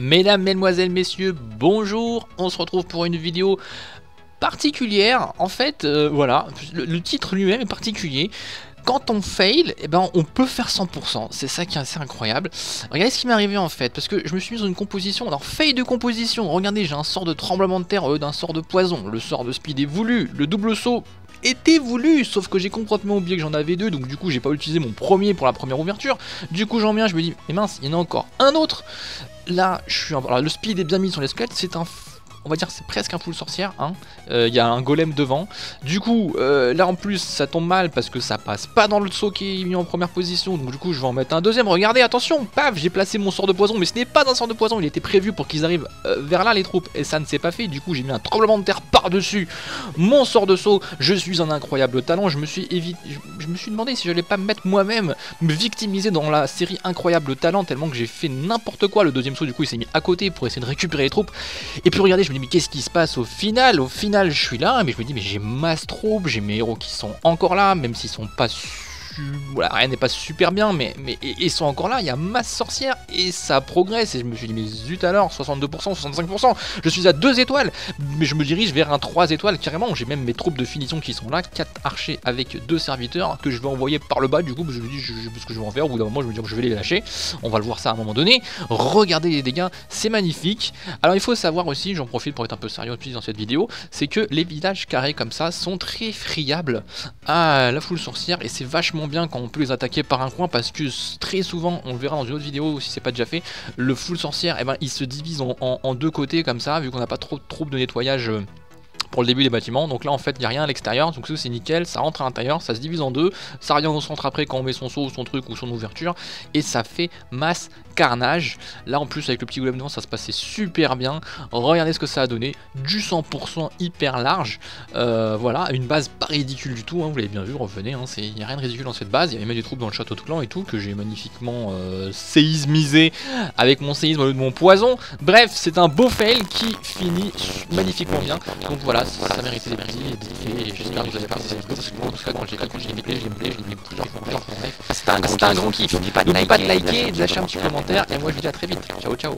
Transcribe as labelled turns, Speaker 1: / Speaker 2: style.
Speaker 1: Mesdames, Mesdemoiselles, Messieurs, bonjour On se retrouve pour une vidéo particulière. En fait, euh, voilà, le, titre lui-même est particulier. Quand on fail, eh ben, on peut faire 100%. C'est ça qui est assez incroyable. Regardez ce qui m'est arrivé en fait, parce que je me suis mis dans une composition. Alors, fail de composition, regardez, j'ai un sort de tremblement de terre d'un sort de poison. Le sort de speed est voulu, le double saut était voulu, sauf que j'ai complètement oublié que j'en avais deux, donc du coup j'ai pas utilisé mon premier pour la première ouverture. Du coup j'en viens, je me dis, mais mince, il y en a encore un autre. Là, je suis. Alors, le speed est bien mis sur les squelettes, c'est un on va dire c'est presque un full sorcière, hein. Euh, il y a un golem devant. Du coup, euh, là en plus ça tombe mal parce que ça passe pas dans le saut qui est mis en première position, donc du coup je vais en mettre un deuxième. Regardez, attention, paf, j'ai placé mon sort de poison, mais ce n'est pas un sort de poison, il était prévu pour qu'ils arrivent euh, vers là les troupes, et ça ne s'est pas fait. Du coup j'ai mis un tremblement de terre par-dessus mon sort de saut. Je suis un incroyable talent, je me suis évité, je, me suis demandé si je n'allais pas me mettre moi-même, me victimiser dans la série incroyable talent, tellement que j'ai fait n'importe quoi. Le deuxième saut du coup il s'est mis à côté pour essayer de récupérer les troupes. Et puis regardez, je me dis mais qu'est-ce qui se passe au final? Au final, je suis là, mais je me dis, mais j'ai masse troupe, j'ai mes héros qui sont encore là, même s'ils sont pas voilà, rien n'est pas super bien, mais, ils sont encore là, il y a masse sorcière et ça progresse. Et je me suis dit, mais zut alors, 62%, 65%, je suis à 2 étoiles, mais je me dirige vers un 3 étoiles carrément. J'ai même mes troupes de finition qui sont là, 4 archers avec 2 serviteurs que je vais envoyer par le bas. Du coup, je me dis, je, ce que je vais en faire. Au bout d'un moment, je me dis je vais les lâcher. On va le voir ça à un moment donné. Regardez les dégâts, c'est magnifique. Alors, il faut savoir aussi, j'en profite pour être un peu sérieux dans cette vidéo, c'est que les villages carrés comme ça sont très friables à la foule sorcière et c'est vachement quand on peut les attaquer par un coin parce que très souvent, on le verra dans une autre vidéo si c'est pas déjà fait, le full sorcière, et eh ben, il se divise en, deux côtés comme ça, vu qu'on n'a pas trop de de nettoyage euh, pour le début des bâtiments. Donc là en fait il n'y a rien à l'extérieur, donc c'est nickel, ça rentre à l'intérieur, ça se divise en deux, ça revient au centre après quand on met son saut, son truc ou son ouverture, et ça fait masse carnage. Là en plus avec le petit golem devant ça se passait super bien. Regardez ce que ça a donné, du 100% hyper large. Euh, voilà, une base pas ridicule du tout, hein, vous l'avez bien vu, revenez, hein, il n'y a rien de ridicule dans cette base, il y avait même des troupes dans le château tout clan et tout, que j'ai magnifiquement euh, séismisé avec mon séisme au lieu de mon poison. Bref, c'est un beau fail qui finit magnifiquement bien. Donc voilà, ça méritait des petits et j'espère que vous avez apprécié cette vidéo parce que moi, en tout cas, quand j'ai quand fois en live. C'était un grand kiff. N'oublie pas de liker, de lâcher un petit commentaire et moi je vous dis à très vite. Ciao ciao